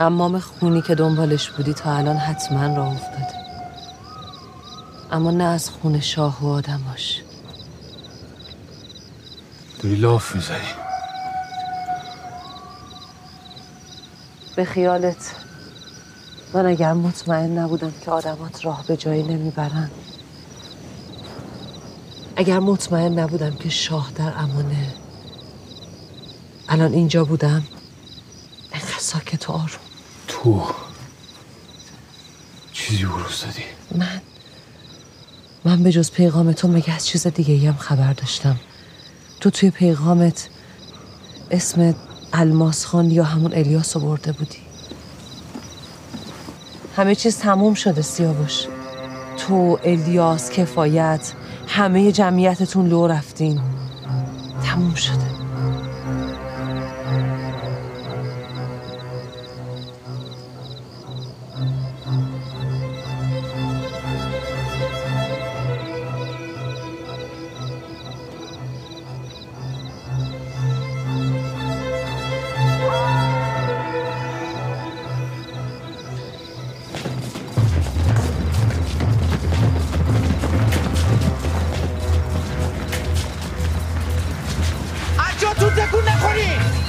حمام خونی که دنبالش بودی تا الان حتما راه افتاده. اما نه از خون شاه و آدماش داری لاف می‌زنی. به خیالت من اگر مطمئن نبودم که آدمات راه به جایی نمی‌برن. اگر مطمئن نبودم که شاه در امانه الان اینجا بودم. ساکت و آروم. تو چیزی بروز دادی من من به جز پیغام تو مگه از چیز دیگه هم خبر داشتم؟ تو توی پیغامت اسم الماس خان یا همون الیاس رو برده بودی. همه چیز تموم شده سیاوش. تو الیاس کفایت همه جمعیتتون لو رفتین. تموم شده. از جاتون تکون نخورین.